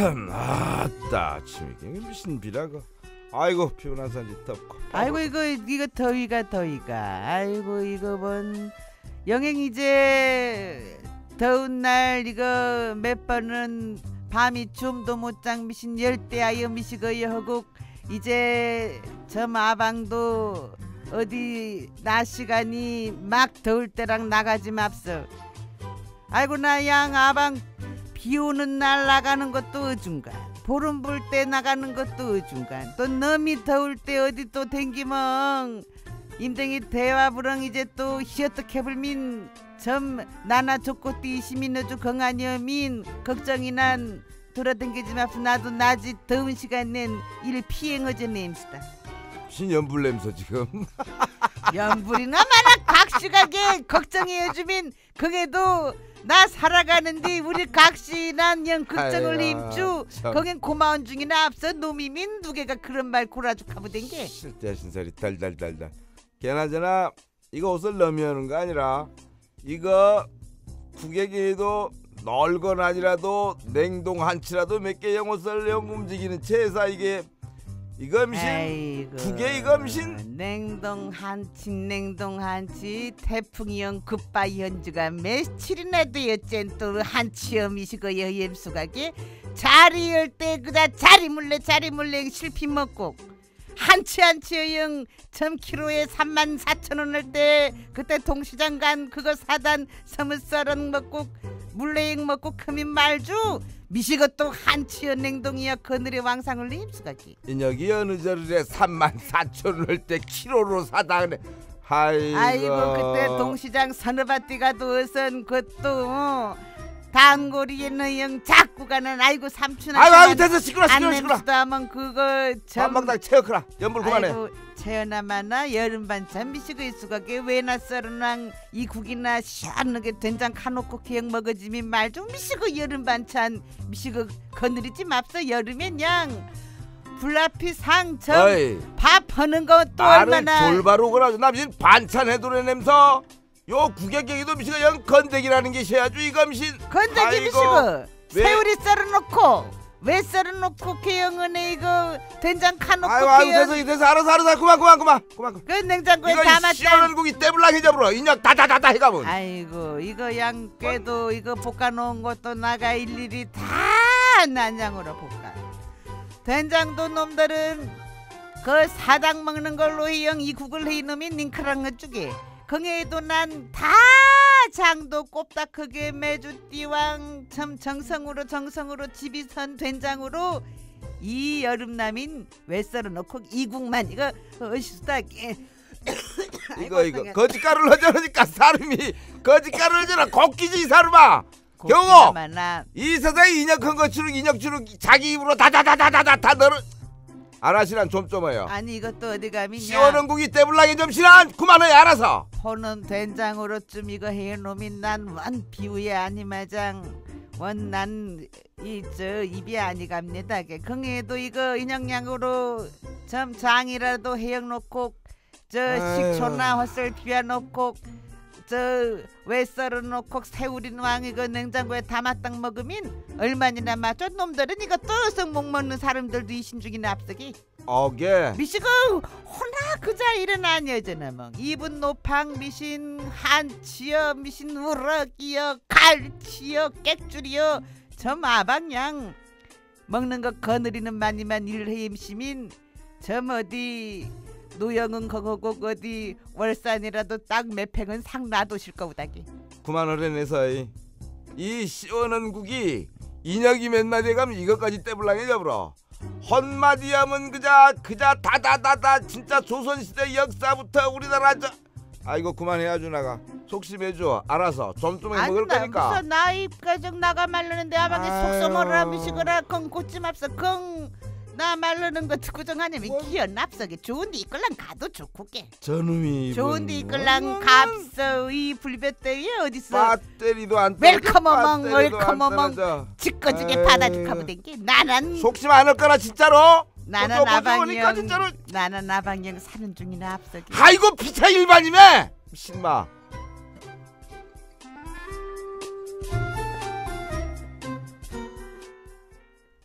아따 아침에 무슨 비라고. 아이고 피곤한 산지 덥고. 아이고 이거 이거 더위가 더위가. 아이고 이거 뭔. 영행 이제 더운 날 이거 몇 번은 밤이 춤도 못장 미신 열대하여 미시거여 하고 이제 저 마방도 어디 낮 시간이 막 더울 때랑 나가지 맙소. 아이고 나 양 아방 비 오는 날 나가는 것도 어중간 보름 볼 때 나가는 것도 어중간 또 너미 더울 때 어디 또 댕기멍. 임댕이 대화부렁 이제 또 불민 점 나나 좋고 띠시민 어주 건하여민. 걱정이 난 돌아댕기지 마프 나도 낮이 더운 시간 낸일 피행어제 냄새다. 무슨 연불 냄새 지금? 연불이나 마나 각시가게 걱정해주민. 그게도 나 살아가는데 우리 각시난 영 힘주. 참. 거긴 고마운 중이나 앞서 놈이민 누개가 그런 말 고라죽하고 댕게. 쓸데없는 소리 달달달달. 걔나저나 이거 옷을 넘여오는 거 아니라 이거 구객이도 널건 아니라도 냉동 한치라도 몇 개 영옷을 영 움직이는 채사 이게 아이고 두개 이거 미신? 냉동 한치 냉동 한치 태풍이 영 굿바이 현주가 며칠이나 되었젠 또 한치여 미시고 여염수가게 자리 열 때 그다 자리 물래 자리 물래 실피 먹고 한치 한치여 영점 키로에 3만 4천 원을 때 그때 동시장 간 그거 사단 서무썰은 먹고 물레익 먹고 크민 말주. 미시고 또 한치여 냉동이여 그늘의 왕상을 입수가기 인혁이 어느 저를에 3만 4천 원을 때 키로로 사다 그래 아이고, 아이고 그때 동시장 서너바띠가 도선 그것도 어, 단고리에는 영 자꾸 가는 아이고 삼촌한테 아이고 아이고 됐어. 시끄러 시끄러 시끄러. 안냄수도 하면 그거 참. 한방당 체어크라. 연불 그만해. 아이고 채연아 마나 여름 반찬 미시고 있수가게 왜나 썰어낭 이 국이나 시원하게 된장 카놓고 기억 먹어지미 말좀 미시고 여름 반찬 미시고 거느리지 맙소 여름엔 양 불라피 상점 어이. 밥 하는 것도 얼마나. 돌바로 그러지. 나 무슨 반찬 해도래 냄서 요 구객객이도 미시가 영 건데기라는 게 셔야죠 이거 미신. 건더기 왜- 새우리 썰어놓고 왜 썰어놓고 개영은에 이거 된장 카놓고 아이고 개영 됐어 됐어. 알았어 알았어 그만 그만 그만 그만. 그 냉장고에 이거 담았다 시원한 고기 떼블랑이 잡으러 인혁 다다다다 해가면. 아이고 이거 양깨도 이거 볶아놓은 것도 나가 일일이 다 난장으로 볶아. 된장도 놈들은 그 사당 먹는 걸로 해영 이 국을 해 이놈이 닝크랑 어쩌게. 거기에도 난 다 장도 꼽다 크게 매주 띠왕. 참 정성으로 정성으로 집이 선 된장으로 이 여름남인 왜 썰어놓고 이 국만 이거 어시다게. 이거 이거. 거짓가루를 하자니까 사람이 거짓가루를 하잖아 걷기지 이 사람아. 경호! 이 세상에 인혁한 거 주룩 인혁 주룩 자기 입으로 다다다다다다 다 너를 아라시란 좀 좀해요. 아니 이것도 어디 감이냐? 시원한 고기 떼블랑이 좀 신한? 그만해 알아서! 호는 된장으로 좀 이거 해놓으면 난원 비우에 아니 마장. 원 난 이 저 입이 아니 갑니다 긍에도 이거 인형량으로 점 장이라도 해놓고 저 아유. 식초나 헛설 비워 놓고 저왜 썰어놓고 새우린 왕 이거 냉장고에 담았당 먹으면 얼마나 맞죠 놈들은 이거 떠서 목 먹는 사람들도 이신중이나 앞서기. 어게? 미시고 호나 그자 일어난 여자나 뭐 이분 노팡 미신 한치여 미신 우럭이여 갈치여 객줄이여 저 마방양. 먹는 거 거느리는 많이만 일해 임시민 점 어디 노영은 거거고 어디 월산이라도 딱 몇 팽은 상 놔두실 거보다기. 그만하래 내서 이, 이 시원한 국이 인혁이 몇 마디 가면 이것까지 떼블랑이 잡으러. 헛마디 하면 그자 그자 다다다다 진짜 조선시대 역사부터 우리나라 저 아이고 그만해야 주나가. 속심해줘. 알아서 좀좀해 먹을 나 거니까. 무슨 나이 가정 나가 말르는데 아유. 속소모라 미시거라 건 고침 앞서 건 나 말르는 거 듣고 정하냐면 뭐? 기어 납석에 좋은데 이끌랑 가도 좋고게 저놈이 좋은데 이끌랑 뭐 갑서 이 불볕대위에 어디서? 배터리도 안 웰컴 어멍, 웰컴 어멍. 짓거지게 에이. 받아죽하면 된게 나는 속심 않을 거라 진짜로? 나는 진짜로. 나는 아방형 사는 중이나 앞서기. 아이고 피차 일반이매 신마